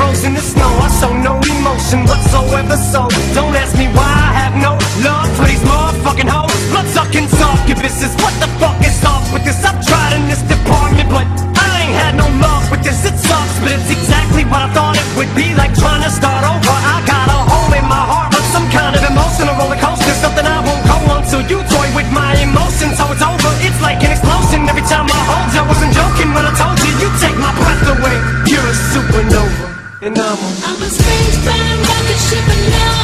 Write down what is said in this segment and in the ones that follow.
Frozen in snow, I show no emotion whatsoever. So don't ask me why I have no love for these motherfucking hoes. Blood sucking succubuses. What the fuck is off with this? I've tried in this department, but and I'm a I'm a spacebound rocket ship and now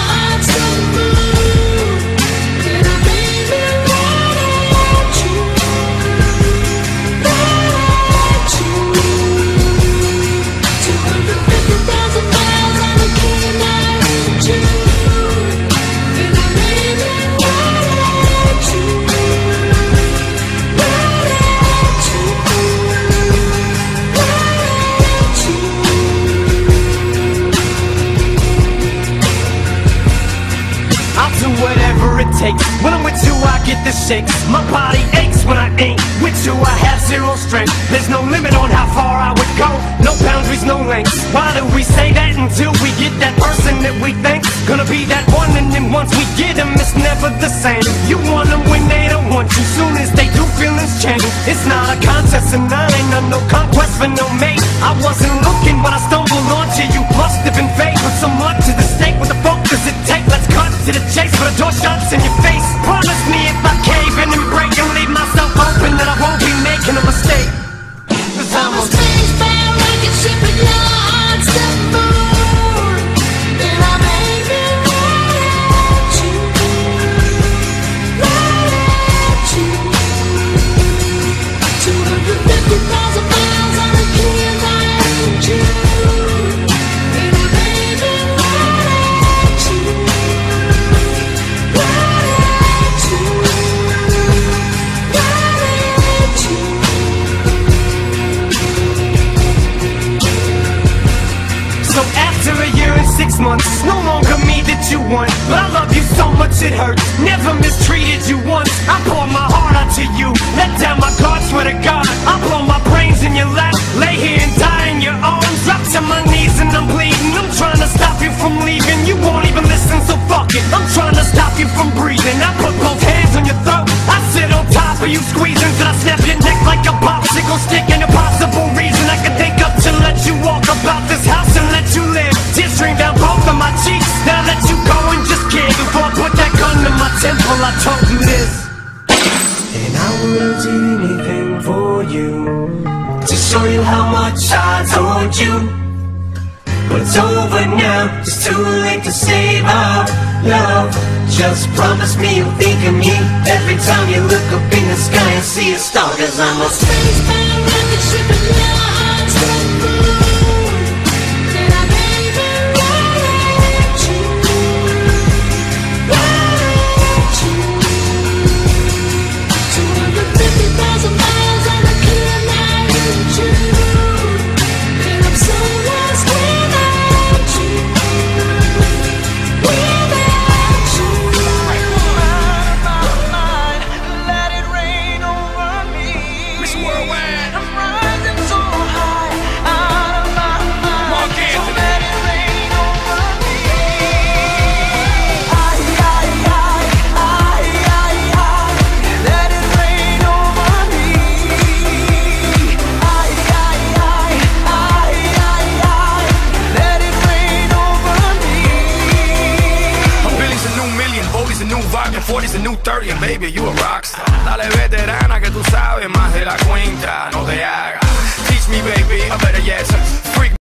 takes. When I'm with you, I get the shakes. My body aches when I ain't with you. I have zero strength. There's no limit on how far I would go. No boundaries, no lengths. Why do we say that until we get that person that we think's gonna be that one? And then once we get them, it's never the same. You want them when they don't want you. Soon as they do, feelings change. It's not a contest, and I ain't on no conquest for no mate. I wasn't looking, but I stumbled onto you. Must have been fate with so and it's no longer me that you want. But I love you so much it hurts. Never mistreated you once. I pour my heart out to you. Let down my guard, swear to God. I blow my brains in your lap. Lay here and die in your arms. Drop to my knees and I'm bleeding. I'm trying to stop you from leaving. You won't even listen, so fuck it. I'm trying to stop you from breathing. I put both hands on your throat. I sit on top of you, squeezing till I snap your neck like a popsicle stick. An impossible reason you to show you how much I told you. But it's over now, it's too late to save our love. Just promise me you'll think of me every time you look up in the sky and see a star. Cause I'm a Spacebound rocket ship and 40's a new 30, and baby, you a rockstar. Dale veterana que tú sabes más de la cuenta, no te hagas. Teach me, baby, I better yes. Freak